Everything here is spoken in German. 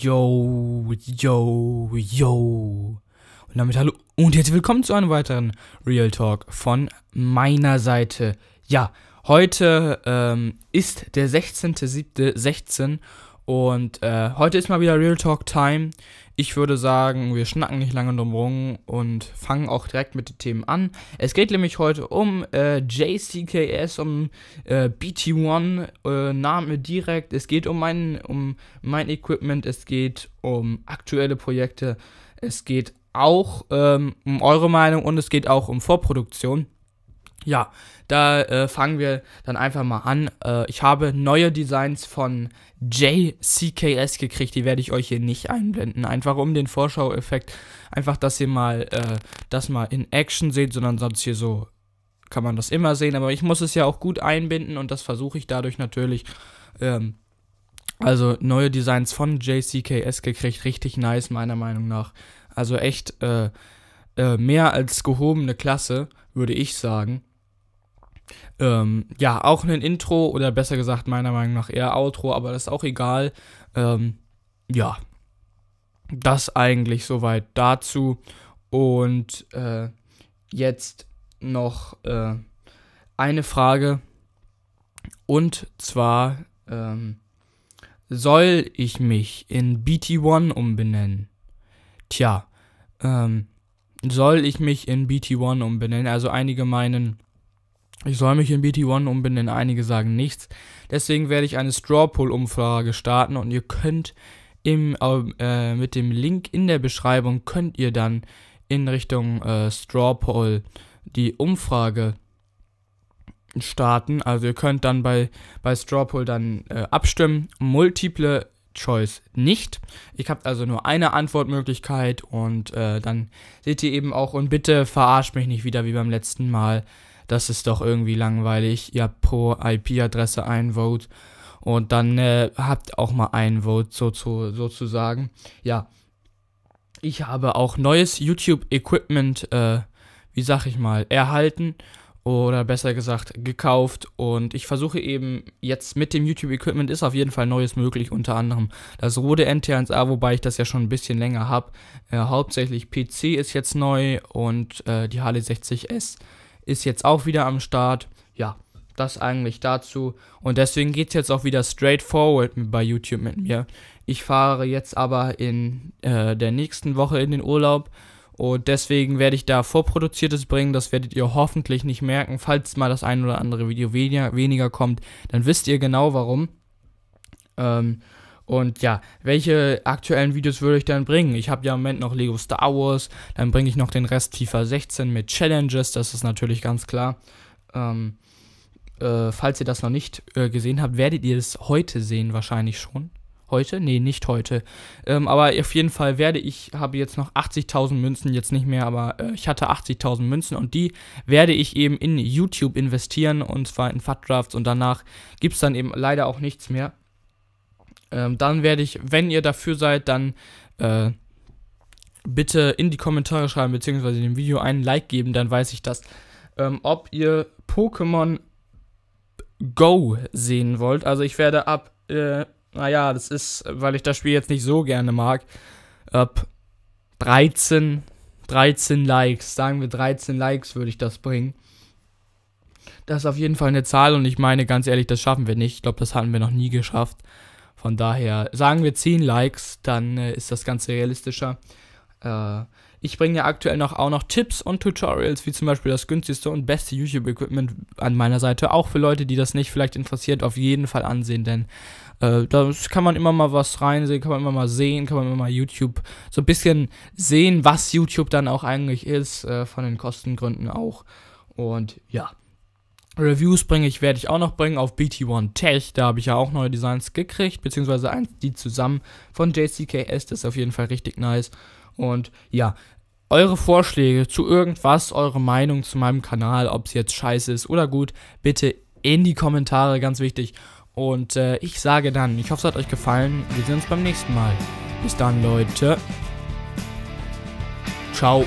Yo, yo, yo. Und damit hallo und herzlich willkommen zu einem weiteren Real Talk von meiner Seite. Ja, heute ähm, ist der 16.07.16 und äh, heute ist mal wieder Real Talk Time. Ich würde sagen, wir schnacken nicht lange drum rum und fangen auch direkt mit den Themen an. Es geht nämlich heute um äh, JCKS, um äh, BT1, äh, Name direkt. Es geht um mein, um mein Equipment, es geht um aktuelle Projekte, es geht auch ähm, um eure Meinung und es geht auch um Vorproduktion. Ja, da äh, fangen wir dann einfach mal an. Äh, ich habe neue Designs von JCKS gekriegt, die werde ich euch hier nicht einblenden. Einfach um den Vorschaueffekt, einfach, dass ihr mal äh, das mal in Action seht, sondern sonst hier so kann man das immer sehen. Aber ich muss es ja auch gut einbinden und das versuche ich dadurch natürlich. Ähm, also neue Designs von JCKS gekriegt, richtig nice meiner Meinung nach. Also echt äh, äh, mehr als gehobene Klasse, würde ich sagen. Ähm, ja, auch ein Intro oder besser gesagt meiner Meinung nach eher Outro, aber das ist auch egal. Ähm, ja, das eigentlich soweit dazu. Und äh, jetzt noch äh, eine Frage. Und zwar, ähm, soll ich mich in BT1 umbenennen? Tja, ähm, soll ich mich in BT1 umbenennen? Also einige meinen, ich soll mich in BT1 umbenennen, einige sagen nichts. Deswegen werde ich eine Straw Poll Umfrage starten und ihr könnt im, äh, mit dem Link in der Beschreibung könnt ihr dann in Richtung äh, Straw Poll die Umfrage starten. Also ihr könnt dann bei, bei Straw Poll dann äh, abstimmen. Multiple Choice nicht. Ich habe also nur eine Antwortmöglichkeit und äh, dann seht ihr eben auch und bitte verarscht mich nicht wieder wie beim letzten Mal das ist doch irgendwie langweilig. Ihr habt pro IP-Adresse ein Vote und dann äh, habt auch mal ein Vote so zu, sozusagen. Ja, ich habe auch neues YouTube-Equipment, äh, wie sag ich mal, erhalten oder besser gesagt gekauft und ich versuche eben jetzt mit dem YouTube Equipment ist auf jeden Fall Neues möglich, unter anderem das Rode NT1A, wobei ich das ja schon ein bisschen länger habe. Äh, hauptsächlich PC ist jetzt neu und äh, die HD60S ist jetzt auch wieder am Start. Ja, das eigentlich dazu. Und deswegen geht es jetzt auch wieder straightforward bei YouTube mit mir. Ich fahre jetzt aber in äh, der nächsten Woche in den Urlaub. Und deswegen werde ich da Vorproduziertes bringen. Das werdet ihr hoffentlich nicht merken. Falls mal das ein oder andere Video weniger, weniger kommt, dann wisst ihr genau warum. Ähm, und ja, welche aktuellen Videos würde ich dann bringen? Ich habe ja im Moment noch Lego Star Wars, dann bringe ich noch den Rest FIFA 16 mit Challenges, das ist natürlich ganz klar. Ähm, äh, falls ihr das noch nicht äh, gesehen habt, werdet ihr es heute sehen, wahrscheinlich schon. Heute? Nee, nicht heute. Ähm, aber auf jeden Fall werde ich, habe jetzt noch 80.000 Münzen, jetzt nicht mehr, aber äh, ich hatte 80.000 Münzen und die werde ich eben in YouTube investieren und zwar in Fat Drafts und danach gibt es dann eben leider auch nichts mehr. Ähm, dann werde ich, wenn ihr dafür seid, dann äh, bitte in die Kommentare schreiben, beziehungsweise dem Video einen Like geben, dann weiß ich das. Ähm, ob ihr Pokémon Go sehen wollt. Also ich werde ab, äh, naja, das ist, weil ich das Spiel jetzt nicht so gerne mag, ab 13, 13 Likes, sagen wir 13 Likes würde ich das bringen. Das ist auf jeden Fall eine Zahl und ich meine ganz ehrlich, das schaffen wir nicht. Ich glaube, das hatten wir noch nie geschafft. Von daher sagen wir 10 Likes, dann äh, ist das Ganze realistischer. Äh, ich bringe ja aktuell noch auch noch Tipps und Tutorials, wie zum Beispiel das günstigste und beste YouTube-Equipment an meiner Seite. Auch für Leute, die das nicht vielleicht interessiert, auf jeden Fall ansehen, denn äh, da kann man immer mal was reinsehen, kann man immer mal sehen, kann man immer mal YouTube so ein bisschen sehen, was YouTube dann auch eigentlich ist, äh, von den Kostengründen auch. Und ja. Reviews bringe ich, werde ich auch noch bringen auf BT1 Tech. Da habe ich ja auch neue Designs gekriegt, beziehungsweise eins, die zusammen von JCKS. Das ist auf jeden Fall richtig nice. Und ja, eure Vorschläge zu irgendwas, eure Meinung zu meinem Kanal, ob es jetzt scheiße ist oder gut, bitte in die Kommentare, ganz wichtig. Und äh, ich sage dann, ich hoffe, es hat euch gefallen. Wir sehen uns beim nächsten Mal. Bis dann, Leute. Ciao.